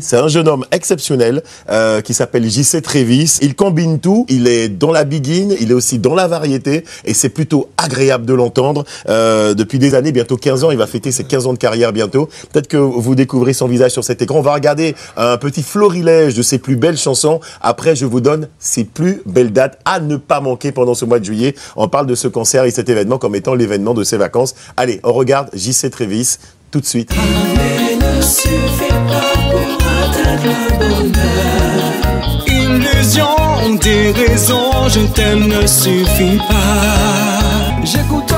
C'est un jeune homme exceptionnel euh, qui s'appelle JC Trévis. Il combine tout. Il est dans la biguine, il est aussi dans la variété et c'est plutôt agréable de l'entendre. Euh, depuis des années, bientôt 15 ans, il va fêter ses 15 ans de carrière bientôt. Peut-être que vous découvrez son visage sur cet écran. On va regarder un petit florilège de ses plus belles chansons. Après, je vous donne ses plus belles dates à ne pas manquer pendant ce mois de juillet. On parle de ce concert et cet événement comme étant l'événement de ses vacances. Allez, on regarde JC Trévis tout de suite. Illusion, des raisons, je t'aime ne suffit pas. J'écoute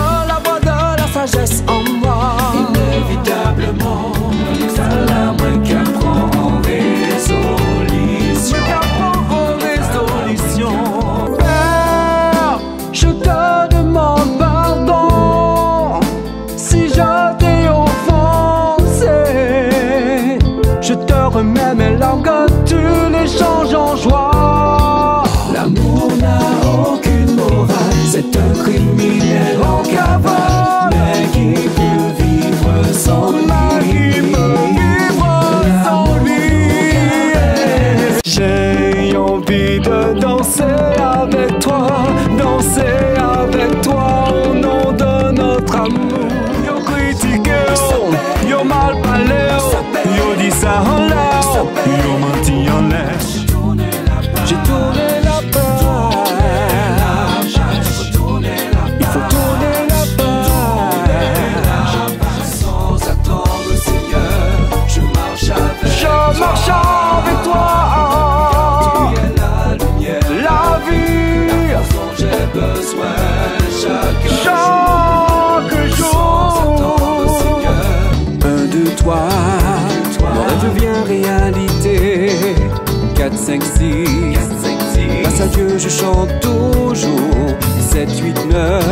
toujours. 7, 8, 9,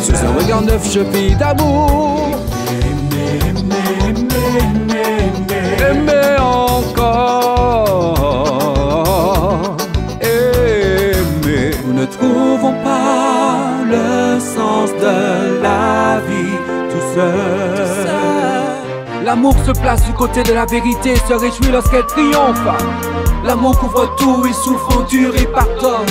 sous un regard neuf je vis d'amour. Aimer encore, aimer. Nous ne trouvons pas le sens de la vie tout seul. L'amour se place du côté de la vérité, se réjouit lorsqu'elle triomphe. L'amour couvre tout, il souffre, endure et pardonne.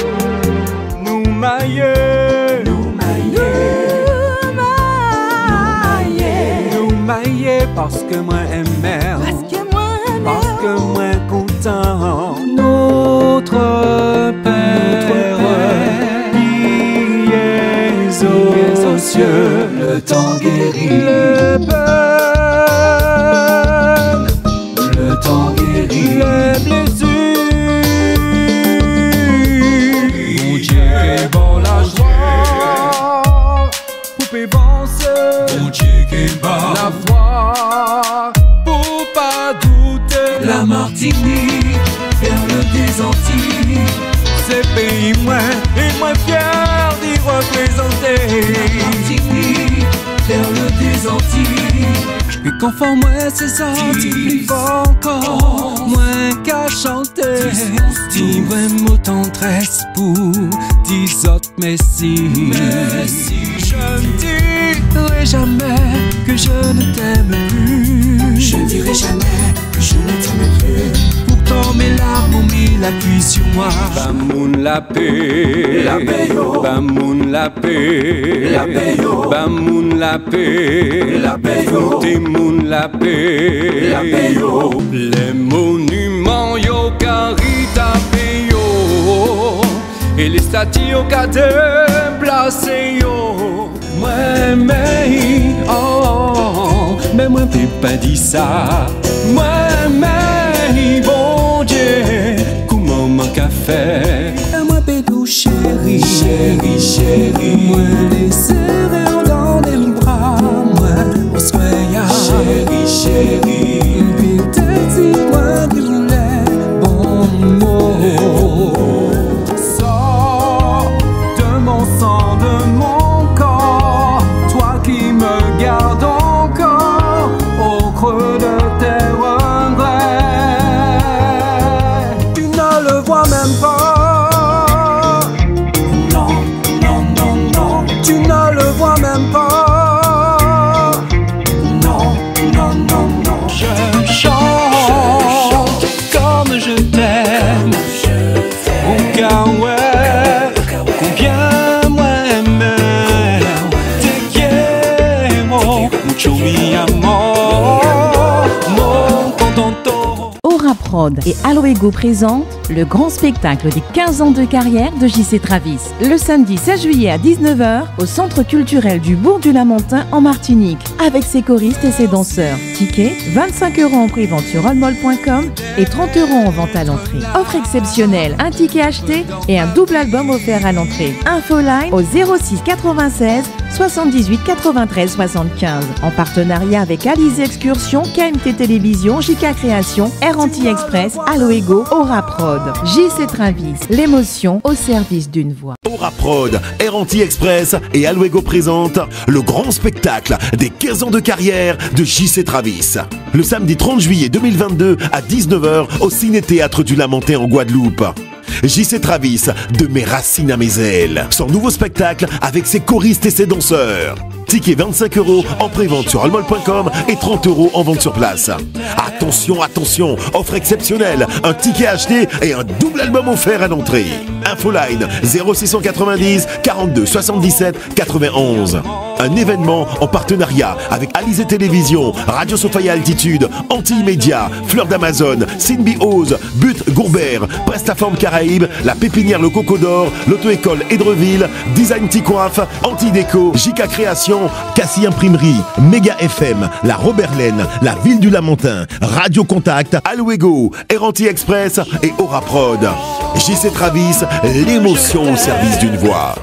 Parce que moi aimer, parce que moi content. Notre Père, qui es aux cieux, le temps guérit, le peine, le temps guérit. La Martinique vers le des Antilles. ces pays moins et moins fiers d'y représenter. Martinique vers le des Antilles. et qu'enfant moins c'est plus fort encore moins qu'à chanter. Dis moi mot tendresse pour dix autres messie je ne dirai jamais que je ne t'aime plus. Je ne dirai jamais larmes ont mis la pluie sur moi. Bamoun la paix. La paix, yo. Bamoun la paix. La paix, yo. Bamoun la paix. La paix, yo. Tout moun la paix. La paix, yo. Les monuments yo carita yo. Et les statues yo gade placé yo. Moi mais oh Mais moi peux pas dire ça. Moi mais bon Dieu Tu ne le vois même pas. Non, non, non, non. Tu ne le vois même pas. Non, non, non, non. Je chante, je comme je t'aime. Au cas où mucho mi amor. Et Aloego présentent le grand spectacle des 15 ans de carrière de JC Travis. Le samedi 16 juillet à 19h au Centre culturel du Bourg du Lamentin en Martinique avec ses choristes et ses danseurs. Ticket 25 euros en prix-vente sur allmall.com et 30 euros en vente à l'entrée. Offre exceptionnelle, un ticket acheté et un double album offert à l'entrée. Infoline au 06 96 78 93 75 en partenariat avec Alice Excursion, KMT Télévision, JK Création, Air Anti Express, Aloego, Aura Prod. JC Travis, l'émotion au service d'une voix. Aura Prod, Air Anti-Express et Alwego présente le grand spectacle des 15 ans de carrière de JC Travis. Le samedi 30 juillet 2022 à 19h au Ciné-Théâtre du Lamentin en Guadeloupe. JC Travis, de mes racines à mes ailes. Son nouveau spectacle avec ses choristes et ses danseurs. Ticket 25 euros en prévente sur allmall.com et 30 euros en vente sur place. Attention, attention, offre exceptionnelle, un ticket acheté et un double album offert à l'entrée. Infoline 0690 42 77 91. Un événement en partenariat avec Alizé Télévision, Radio Sophia Altitude, Anti-Média, Fleur d'Amazon, Sinbi Ose, But Gourbert, Prestaforme Caraïbes, La Pépinière Le Coco d'Or, l'Auto-École Edreville, Design Ticoif, Anti-Déco, JK Création, Cassie Imprimerie, Méga FM, La Roberlaine, La Ville du Lamentin, Radio Contact, Alouego, Eranti Express et Aura Prod. JC Travis, l'émotion au service d'une voix.